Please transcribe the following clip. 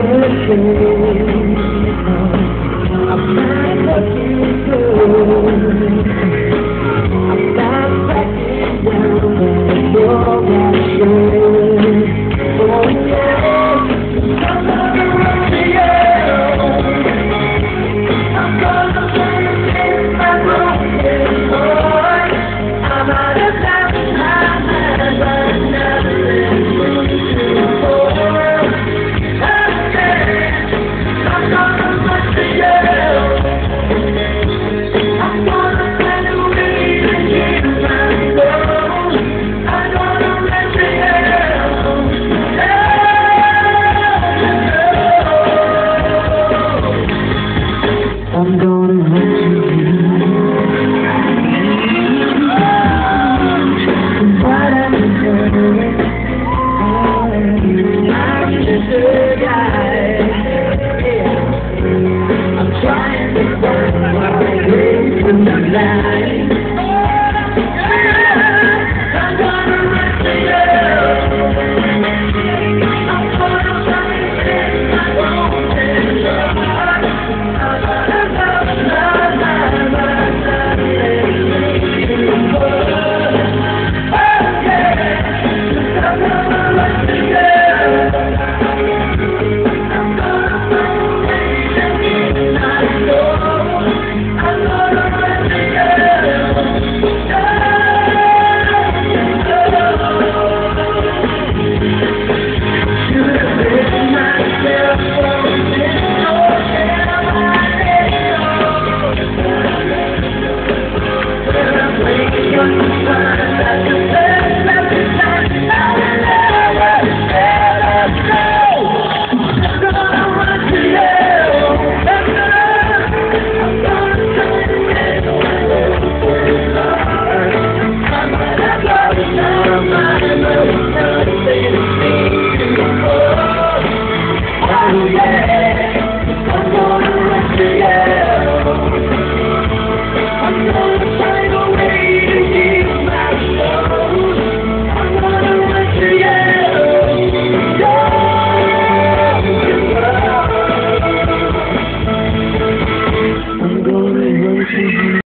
birthday.